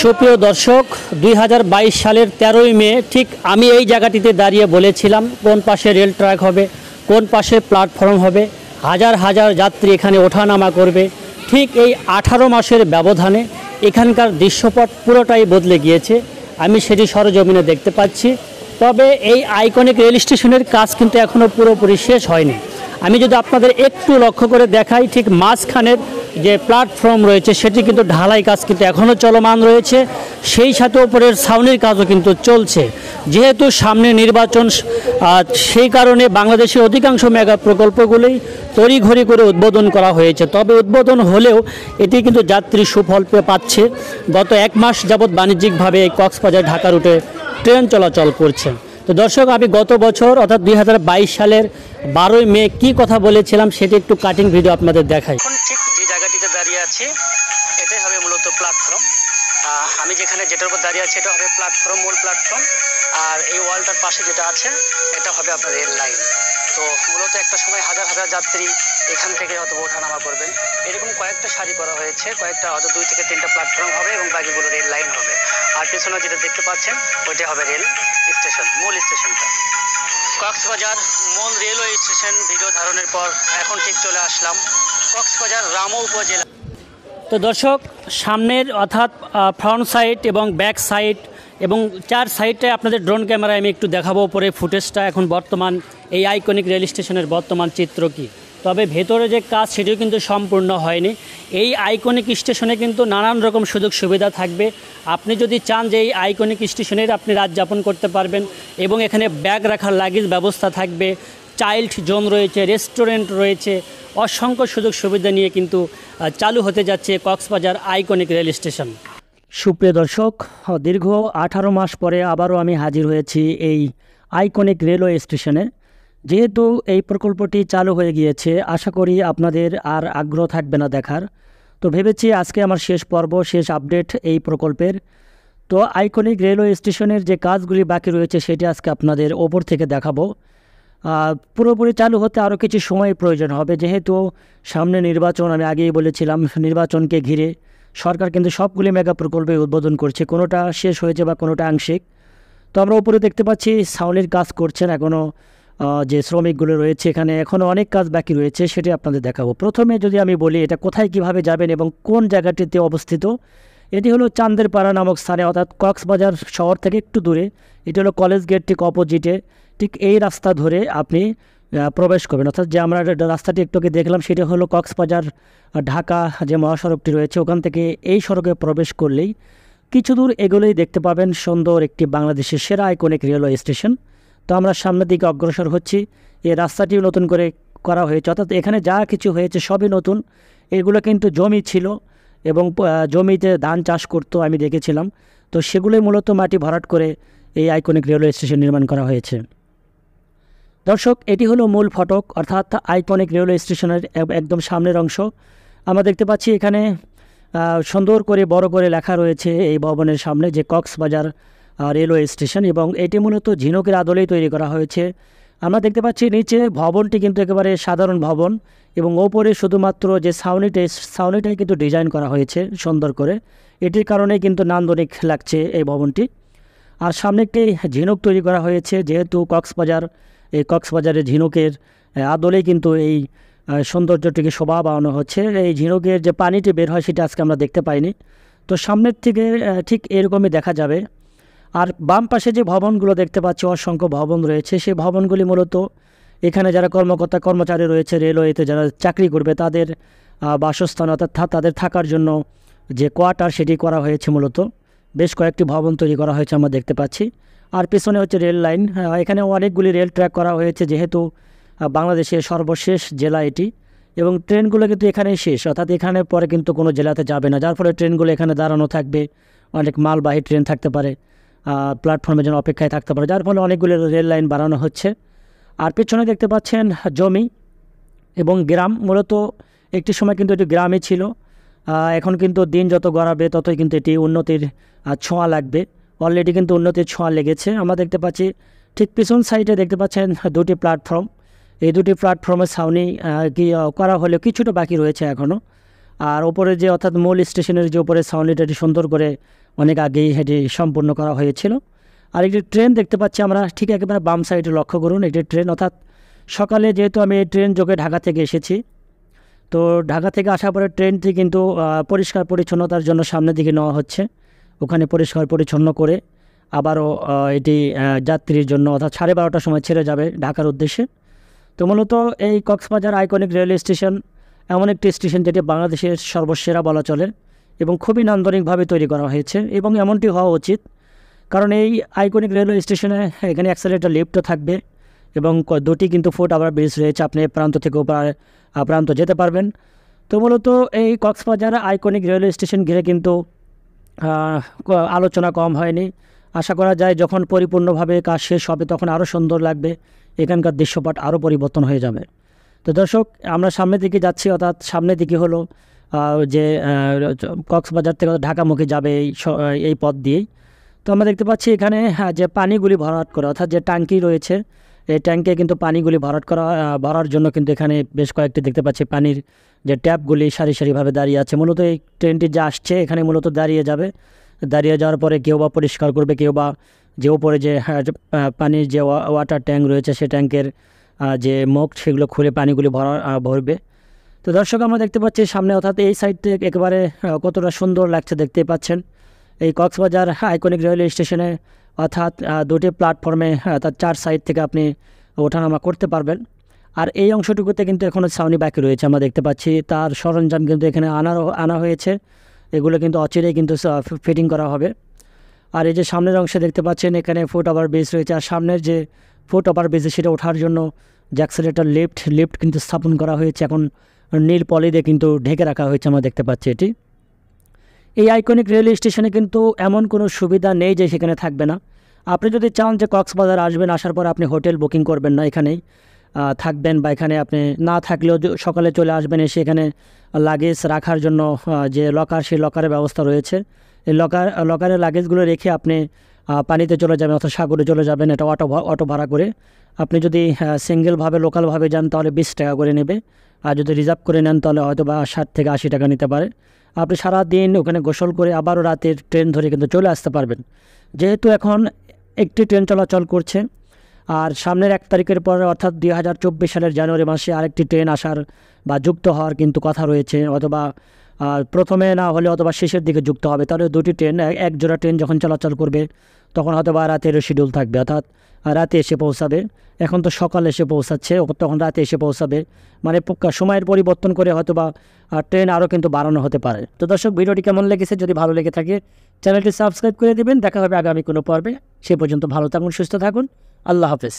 সুপ্রিয় দর্শক, দুই হাজার বাইশ সালের তেরোই মে, ঠিক আমি এই জায়গাটিতে দাঁড়িয়ে বলেছিলাম, কোন পাশে রেল ট্র্যাক হবে, কোন পাশে প্ল্যাটফর্ম হবে, হাজার হাজার যাত্রী এখানে ওঠানামা করবে, ঠিক এই আঠারো মাসের ব্যবধানে এখানকার দৃশ্যপট পুরোটাই বদলে গিয়েছে। আমি সেটি সরজমিনে দেখতে পাচ্ছি। তবে এই আইকনিক রেল স্টেশনের কাজ কিন্তু এখনও পুরোপুরি শেষ হয়নি। আমি যদি আপনাদের একটু লক্ষ্য করে দেখাই, ঠিক মাঝখানের যে প্ল্যাটফর্ম রয়েছে, সেটি কিন্তু ঢালাই কাজ কিন্তু এখনও চলমান রয়েছে। সেই সাথে ওপরের ছাউনির কাজও কিন্তু চলছে। যেহেতু সামনে নির্বাচন সেই কারণে বাংলাদেশের অধিকাংশ মেগা প্রকল্পগুলোই তড়িঘড়ি করে উদ্বোধন করা হয়েছে। তবে উদ্বোধন হলেও এটি কিন্তু যাত্রী সুফল পাচ্ছে। গত এক মাস যাবৎ বাণিজ্যিকভাবে কক্সবাজার ঢাকা রুটে ট্রেন চলাচল করছে। তো দর্শক, আমি গত বছর, অর্থাৎ দু হাজার বাইশ সালের বারোই মে কি কথা বলেছিলাম সেটি একটু কাটিং ভিডিও আপনাদের দেখাই। ঠিক যে জায়গাটিতে দাঁড়িয়ে আছি, এটাই হবে মূলত প্ল্যাটফর্ম আমি যেখানে যেটার উপর দাঁড়িয়ে আছি, এটা হবে প্ল্যাটফর্ম মূল প্ল্যাটফর্ম আর এই ওয়ালটার পাশে যেটা আছে, এটা হবে আপনার রেল লাইন তো মূলত একটা সময় হাজার হাজার যাত্রী এখান থেকে হয়তো ওঠানামা করবেন। এরকম কয়েকটা সারি করা হয়েছে, কয়েকটা হয়তো দুই থেকে তিনটা প্ল্যাটফর্ম হবে এবং বাকিগুলো রেল লাইন হবে। আর পেছনে যেটা দেখতে পাচ্ছেন, ওইটা হবে রেল স্টেশন, মূল স্টেশনটা। কক্সবাজার মূল রেলওয়ে স্টেশন, ভিডিও ধারণের পর এখন ঠিক চলে আসলাম কক্সবাজার রামো উপজেলা। তো দর্শক, সামনের অর্থাৎ ফ্রন্ট সাইড এবং ব্যাক সাইড এবং চার সাইডটায় আপনাদের ড্রোন ক্যামেরায় আমি একটু দেখাবো। পরে ফুটেজটা এখন বর্তমান, এই আইকনিক রেল স্টেশনের বর্তমান চিত্র কি? তবে ভেতরে যে কাজ সেটিও কিন্তু সম্পূর্ণ হয়নি। এই আইকনিক স্টেশনে কিন্তু নানান রকম সুযোগ সুবিধা থাকবে। আপনি যদি চান যে এই আইকনিক স্টেশনের আপনি রাত যাপন করতে পারবেন এবং এখানে ব্যাগ রাখার লাগেজ ব্যবস্থা থাকবে চাইল্ড জোন রয়েছে রেস্টুরেন্ট রয়েছে, অসংখ্য সুযোগ সুবিধা নিয়ে কিন্তু চালু হতে যাচ্ছে কক্সবাজার আইকনিক রেল স্টেশন সুপ্রিয় দর্শক, দীর্ঘ আঠারো মাস পরে আবারও আমি হাজির হয়েছি এই আইকনিক রেলওয়ে স্টেশনে যেহেতু এই প্রকল্পটি চালু হয়ে গিয়েছে, আশা করি আপনাদের আর আগ্রহ থাকবে না দেখার। তো ভেবেছি আজকে আমার শেষ পর্ব, শেষ আপডেট এই প্রকল্পের। তো আইকনিক রেলওয়ে স্টেশনের যে কাজগুলি বাকি রয়েছে, সেটি আজকে আপনাদের ওপর থেকে দেখাবো। পুরোপুরি চালু হতে আরও কিছু সময় প্রয়োজন হবে। যেহেতু সামনে নির্বাচন, আমি আগেই বলেছিলাম, নির্বাচনকে ঘিরে সরকার কিন্তু সবগুলি মেগা প্রকল্পে উদ্বোধন করছে। কোনোটা শেষ হয়েছে বা কোনোটা আংশিক। তো আমরা উপরে দেখতে পাচ্ছি ছাউনির কাজ করছেন এখনও যে শ্রমিকগুলো রয়েছে, এখানে এখনও অনেক কাজ বাকি রয়েছে, সেটি আপনাদের দেখাবো। প্রথমে যদি আমি বলি, এটা কোথায় কীভাবে যাবেন এবং কোন জায়গাটিতে অবস্থিত, এটি হলো চান্দের পাড়া নামক স্থানে, অর্থাৎ কক্সবাজার শহর থেকে একটু দূরে। এটি হলো কলেজ গেট ঠিক অপোজিটে, ঠিক এই রাস্তা ধরে আপনি প্রবেশ করবেন। অর্থাৎ যে আমরা রাস্তাটি একটু আগে দেখলাম, সেটি হলো কক্সবাজার ঢাকা যে মহাসড়কটি রয়েছে, ওখান থেকে এই সড়কে প্রবেশ করলেই কিছু দূর এগুলোই দেখতে পাবেন সুন্দর একটি বাংলাদেশের সেরা আইকনিক রেলওয়ে স্টেশন তো আমরা সামনের দিকে অগ্রসর হচ্ছি। এই রাস্তাটিও নতুন করে করা হয়েছে। অর্থাৎ এখানে যা কিছু হয়েছে সবই নতুন। এগুলো কিন্তু জমি ছিল এবং জমিতে ধান চাষ করতো আমি দেখেছিলাম। তো সেগুলোই মূলত মাটি ভরাট করে এই আইকনিক রেলওয়ে স্টেশন নির্মাণ করা হয়েছে। দর্শক, এটি হলো মূল ফটক, অর্থাৎ আইকনিক রেলওয়ে স্টেশনের একদম সামনের অংশ। আমরা দেখতে পাচ্ছি এখানে সুন্দর করে বড় করে লেখা রয়েছে এই ভবনের সামনে যে কক্সবাজার রেলওয়ে স্টেশন এবং এটি মূলত ঝিনুকের আদলেই তৈরি করা হয়েছে। আমরা দেখতে পাচ্ছি নিচে ভবনটি কিন্তু একেবারে সাধারণ ভবন এবং ওপরে শুধুমাত্র যে ছাউনিটাই ছাউনিটাই কিন্তু ডিজাইন করা হয়েছে সুন্দর করে। এটির কারণে কিন্তু নান্দনিক লাগছে এই ভবনটি। আর সামনে একটি ঝিনুক তৈরি করা হয়েছে, যেহেতু কক্সবাজার, এই কক্সবাজারের ঝিনুকের আদলেই কিন্তু এই সৌন্দর্যটিকে শোভা বাড়ানো হচ্ছে। এই ঝিনুকের যে পানিটি বের হয় সেটা আজকে আমরা দেখতে পাইনি। তো সামনের থেকে ঠিক এরকমই দেখা যাবে। আর বাম পাশে যে ভবনগুলো দেখতে পাচ্ছি অসংখ্য ভবন রয়েছে। সেই ভবনগুলি মূলত এখানে যারা কর্মকর্তা কর্মচারী রয়েছে রেলওয়েতে যারা চাকরি করবে তাদের বাসস্থান অর্থাৎ তাদের থাকার জন্য যে কোয়ার্টার সেটি করা হয়েছে মূলত। বেশ কয়েকটি ভবন তৈরি করা হয়েছে আমরা দেখতে পাচ্ছি। আর পেছনে হচ্ছে রেল লাইন। আহ, এখানে অনেকগুলি রেল ট্র্যাক করা হয়েছে যেহেতু বাংলাদেশের সর্বশেষ জেলা এটি। এবং ট্রেনগুলো কিন্তু এখানেই শেষ অর্থাৎ এখানে পরে কিন্তু কোনো জেলাতে যাবে না। যার ফলে ট্রেনগুলো এখানে দাঁড়ানো থাকবে অনেক মালবাহী ট্রেন থাকতে পারে। প্ল্যাটফর্মের জন্য অপেক্ষায় থাকতে পারে, যার ফলে অনেকগুলি রেল লাইন বাড়ানো হচ্ছে। আর পেছনে দেখতে পাচ্ছেন জমি এবং গ্রাম। মূলত একটি সময় কিন্তু এটি গ্রামে ছিল। এখন কিন্তু দিন যত গড়াবে, ততই কিন্তু এটি উন্নতির ছোঁয়া লাগবে। অলরেডি কিন্তু উন্নতির ছোঁয়া লেগেছে। আমরা দেখতে পাচ্ছি ঠিক পিছন সাইডে দেখতে পাচ্ছেন দুটি প্ল্যাটফর্ম এই দুটি প্ল্যাটফর্মের ছাউনি কি করা হলেও কিছুটা বাকি রয়েছে এখনও আর ওপরে যে, অর্থাৎ মূল স্টেশনের যে, উপরে ছাউনিটা সুন্দর করে অনেক আগেই এটি সম্পূর্ণ করা হয়েছিল। আর একটি ট্রেন দেখতে পাচ্ছি আমরা, ঠিক একেবারে বাম সাইডে লক্ষ্য করুন, একটি ট্রেন, অর্থাৎ সকালে যেহেতু আমি ট্রেন যোগে ঢাকা থেকে এসেছি, তো ঢাকা থেকে আসার পরে ট্রেনটি কিন্তু পরিষ্কার পরিচ্ছন্নতার জন্য সামনের দিকে নেওয়া হচ্ছে। ওখানে পরিষ্কার পরিচ্ছন্ন করে আবারও এটি যাত্রীর জন্য, অর্থাৎ সাড়ে বারোটার সময় ছেড়ে যাবে ঢাকার উদ্দেশ্যে। তো মূলত এই কক্সবাজার আইকনিক রেলওয়ে স্টেশন এমন একটি স্টেশন যেটি বাংলাদেশের সর্বসেরা বলা চলে। এবং খুবই নান্দনিকভাবে তৈরি করা হয়েছে এবং এমনটি হওয়া উচিত। কারণ এই আইকনিক রেলওয়ে স্টেশনে এখানে অ্যাক্সেলেটার লিফটও থাকবে এবং দুটি কিন্তু ফুট আবার ব্রিজ রয়েছে। আপনি প্রান্ত থেকে প্রান্ত যেতে পারবেন। তো মূলত এই কক্সবাজার আইকনিক রেলওয়ে স্টেশন ঘিরে কিন্তু আলোচনা কম হয়নি। আশা করা যায় যখন পরিপূর্ণভাবে কাজ শেষ হবে তখন আরও সুন্দর লাগবে। এখানকার দৃশ্যপট আরও পরিবর্তন হয়ে যাবে। তো দর্শক, আমরা সামনের দিকে যাচ্ছি, অর্থাৎ সামনের দিকে হলো যে কক্সবাজার থেকে ঢাকামুখী যাবে এই এই পথ দিয়েই। তো আমরা দেখতে পাচ্ছি এখানে হ্যাঁ, যে পানিগুলি ভরাট করা অর্থাৎ যে ট্যাঙ্কি রয়েছে এই ট্যাঙ্কে কিন্তু পানিগুলি ভরাট করা ভরার জন্য কিন্তু এখানে বেশ কয়েকটি দেখতে পাচ্ছি পানির যে ট্যাপগুলি সারি সারিভাবে দাঁড়িয়ে আছে। মূলত এই ট্রেনটি যে আসছে এখানে মূলত দাঁড়িয়ে যাবে। দাঁড়িয়ে যাওয়ার পরে কেউ বা পরিষ্কার করবে কেউ বা যে ওপরে যে হ্যাঁ, পানির যে ওয়া- ওয়াটার ট্যাঙ্ক রয়েছে সে ট্যাঙ্কের যে মুখ সেগুলো খুলে পানিগুলি ভরা ভরবে। তো দর্শক, আমরা দেখতে পাচ্ছি সামনে অর্থাৎ এই সাইড থেকে একেবারে কতটা সুন্দর লাগছে দেখতে পাচ্ছেন। এই কক্সবাজার আইকনিক রেলওয়ে স্টেশনে অর্থাৎ দুটি প্ল্যাটফর্মে অর্থাৎ চার সাইড থেকে আপনি ওঠানামা করতে পারবেন। আর এই অংশটুকুতে কিন্তু এখনও ছাউনি বাকি রয়েছে, আমরা দেখতে পাচ্ছি। তার সরঞ্জাম কিন্তু এখানে আনা আনা হয়েছে। এগুলো কিন্তু অচিরেই কিন্তু ফিটিং করা হবে। আর এই যে সামনের অংশে দেখতে পাচ্ছেন, এখানে ফুট ওভার ব্রিজ রয়েছে। আর সামনের যে ফুট ওভার ব্রিজ সেটা ওঠার জন্য যে অ্যাক্সেলেটার লিফট লিফট কিন্তু স্থাপন করা হয়েছে। এখন নীল পলি দিয়ে কিন্তু ঢেকে রাখা হয়েছে, আমরা দেখতে পাচ্ছি এটি। এই আইকনিক রেলওয়ে স্টেশনে কিন্তু এমন কোনো সুবিধা নেই যে সেখানে থাকবে না। আপনি যদি চান যে কক্সবাজার আসবেন, আসার পর আপনি হোটেল বুকিং করবেন না এখানেই থাকবেন বা এখানে আপনি না থাকলেও সকালে চলে আসবেন এসে এখানে লাগেজ রাখার জন্য যে লকার সেই লকারের ব্যবস্থা রয়েছে। এই লকার লকারের লাগেজগুলো রেখে আপনি পানিতে চলে যাবেন অথবা সাগরে চলে যাবেন, এটা অটো অটো ভাড়া করে। আপনি যদি সিঙ্গেলভাবে লোকালভাবে যান, তাহলে বিশ টাকা করে নেবে। আর যদি রিজার্ভ করে নেন, তাহলে হয়তো বা ষাট থেকে আশি টাকা নিতে পারে। আপনি সারা দিন ওখানে গোসল করে আবারও রাতের ট্রেন ধরে কিন্তু চলে আসতে পারবেন। যেহেতু এখন একটি ট্রেন চলাচল করছে, আর সামনের এক তারিখের পরে অর্থাৎ দুই হাজার চব্বিশ সালের জানুয়ারি মাসে আরেকটি ট্রেন আসার বা যুক্ত হওয়ার কিন্তু কথা রয়েছে। অথবা প্রথমে না হলে অথবা শেষের দিকে যুক্ত হবে। তাহলে দুটি ট্রেন এক জোড়া ট্রেন যখন চলাচল করবে তখন হয়তো বা রাতের শিডিউল থাকবে, অর্থাৎ রাতে এসে পৌঁছাবে। এখন তো সকালে এসে পৌঁছাচ্ছে তখন রাতে এসে পৌঁছাবে। মানে সময়ের পরিবর্তন করে হয়তো বা ট্রেন আরও কিন্তু বাড়ানো হতে পারে। তো দর্শক, ভিডিওটি কেমন লেগেছে যদি ভালো লেগে থাকে, চ্যানেলটি সাবস্ক্রাইব করে দেবেন। দেখা হবে আগামী কোনো পর্বে। সে পর্যন্ত ভালো থাকুন, সুস্থ থাকুন। আল্লাহ হাফেজ।